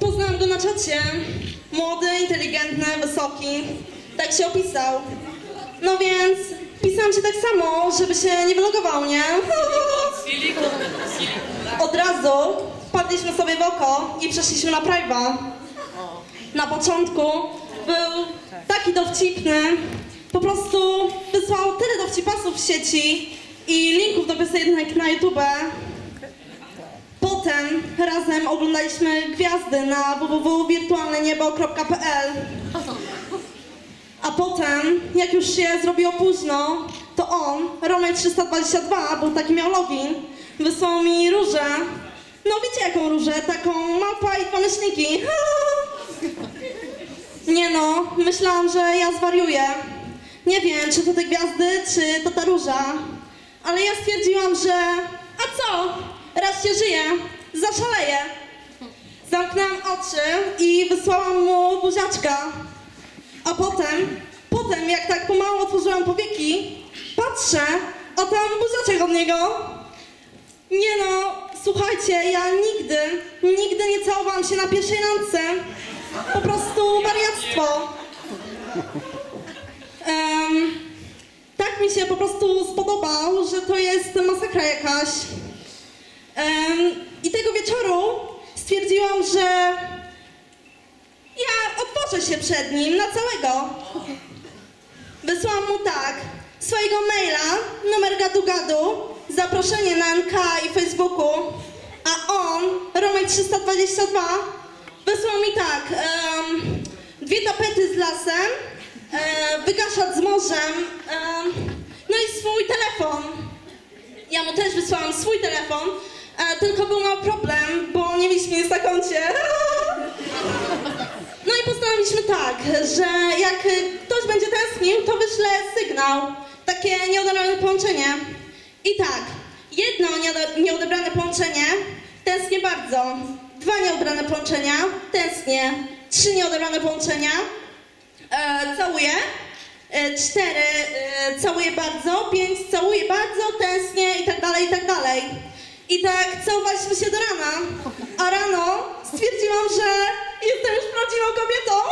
Poznałam go na czacie. Młody, inteligentny, wysoki. Tak się opisał. No więc pisałam się tak samo, żeby się nie wylogował, nie? Od razu wpadliśmy sobie w oko i przeszliśmy na priva. Na początku był taki dowcipny. Po prostu wysłał tyle dowcipasów w sieci i linków do piosenek na YouTube. Potem razem oglądaliśmy gwiazdy na www.wirtualneniebo.pl A potem, jak już się zrobiło późno, to on, Romek322, był taki miał login, wysłał mi różę. No wiecie jaką różę? Taką małpa i dwa myślniki. Nie no, myślałam, że ja zwariuję. Nie wiem, czy to te gwiazdy, czy to ta róża. Ale ja stwierdziłam, że... A co? Raz się żyje, zaszaleję. Zamknęłam oczy i wysłałam mu buziaczka. A potem, potem jak tak pomału otworzyłam powieki, patrzę, a tam buziaczek od niego. Nie no, słuchajcie, ja nigdy, nigdy nie całowałam się na pierwszej randce. Po prostu wariactwo. Em, tak mi się po prostu spodobał, że to jest masakra jakaś. Tego wieczoru stwierdziłam, że ja otworzę się przed nim na całego. Wysłałam mu tak, swojego maila, numer gadu-gadu, zaproszenie na NK i Facebooku, a on, Romek 322, wysłał mi tak, em, dwie tapety z lasem, e, wygaszacz z morzem, em, no i swój telefon. Ja mu też wysłałam swój telefon, e, tylko był mały problem, bo nie mieliśmy nic na koncie. No i postanowiliśmy tak, że jak ktoś będzie tęsknił, to wyślę sygnał. Takie nieodebrane połączenie. I tak, jedno nieode- nieodebrane połączenie tęsknię bardzo. Dwa nieodebrane połączenia tęsknię. Trzy nieodebrane połączenia e, całuję. E, cztery e, całuję bardzo. Pięć całuję bardzo, tęsknię i tak dalej, i tak dalej. I tak całowaliśmy się do rana. A rano stwierdziłam, że jestem już prawdziwą kobietą.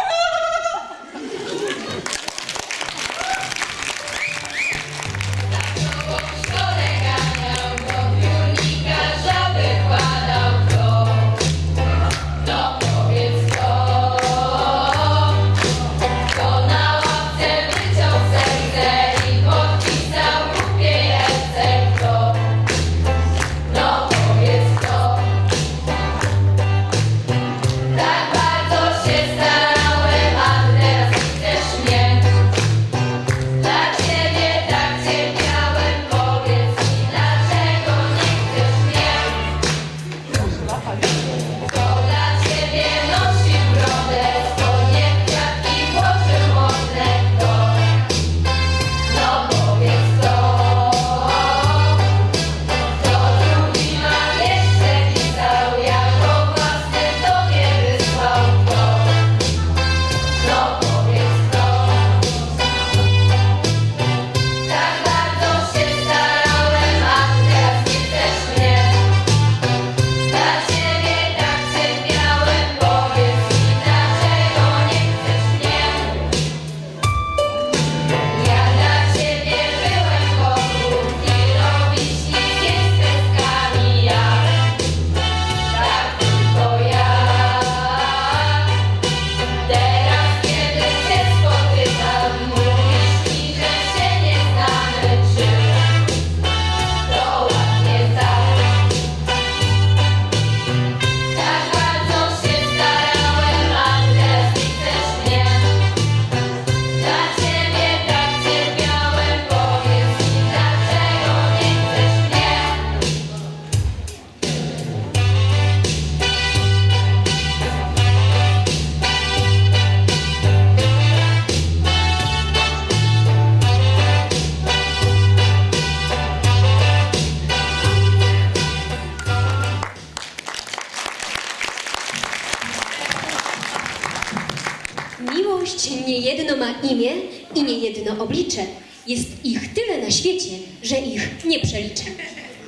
Oblicze. Jest ich tyle na świecie, że ich nie przeliczę.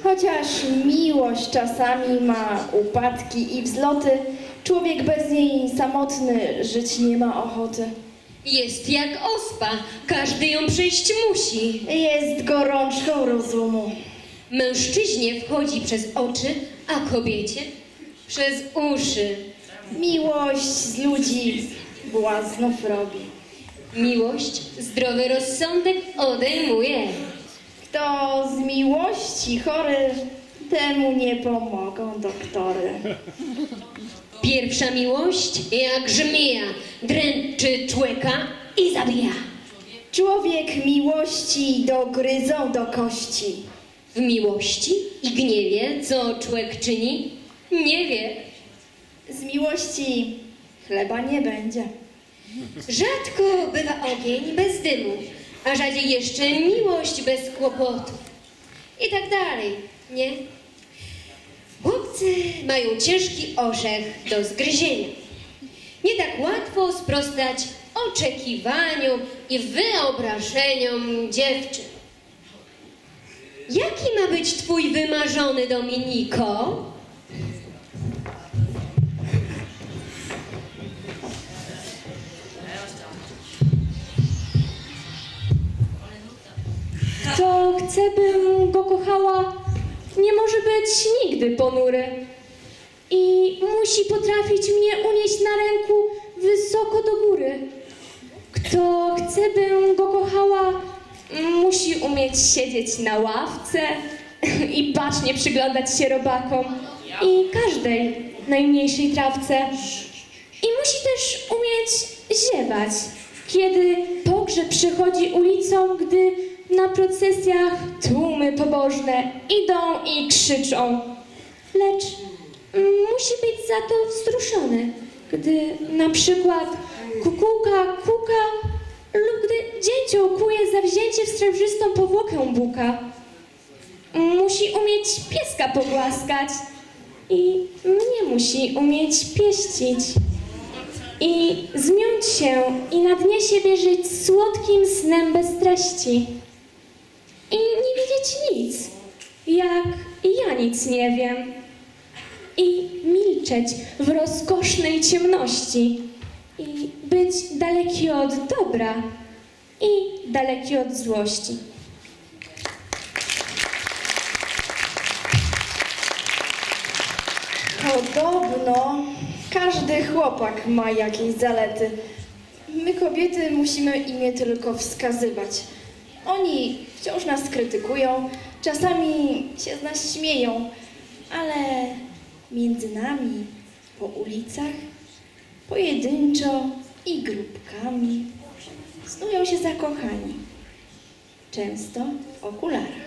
Chociaż miłość czasami ma upadki i wzloty, Człowiek bez niej samotny żyć nie ma ochoty. Jest jak ospa, każdy ją przejść musi. Jest gorączką rozumu. Mężczyźnie wchodzi przez oczy, a kobiecie przez uszy. Miłość z ludzi błaznów robi. Miłość zdrowy rozsądek odejmuje. Kto z miłości chory, temu nie pomogą doktory. Pierwsza miłość jak żmija, dręczy człowieka i zabija. Człowiek miłości dogryzą do kości. W miłości i gniewie, co człowiek czyni, nie wie. Z miłości chleba nie będzie. Rzadko bywa ogień bez dymu, a rzadziej jeszcze miłość bez kłopotów. I tak dalej, nie? Chłopcy mają ciężki orzech do zgryzienia. Nie tak łatwo sprostać oczekiwaniom i wyobrażeniom dziewczyn. Jaki ma być twój wymarzony Dominiko? Chce, bym go kochała, nie może być nigdy ponury. I musi potrafić mnie unieść na ręku wysoko do góry. Kto chce, bym go kochała, musi umieć siedzieć na ławce i bacznie przyglądać się robakom i każdej najmniejszej trawce. I musi też umieć ziewać, kiedy pogrzeb przychodzi ulicą, gdy na procesjach tłumy pobożne idą i krzyczą. Lecz musi być za to wzruszony, gdy na przykład kukułka kuka lub gdy dzięcioł kuje zawzięcie w srebrzystą powłokę buka. Musi umieć pieska pogłaskać i mnie musi umieć pieścić. I zmiąć się i na dnie siebie żyć słodkim snem bez treści. I nie wiedzieć nic, jak ja nic nie wiem. I milczeć w rozkosznej ciemności. I być daleki od dobra i daleki od złości. Podobno każdy chłopak ma jakieś zalety. My kobiety musimy im tylko wskazywać. Oni Wciąż nas krytykują, czasami się z nas śmieją, ale między nami, po ulicach, pojedynczo i grupkami snują się zakochani, często w okularach.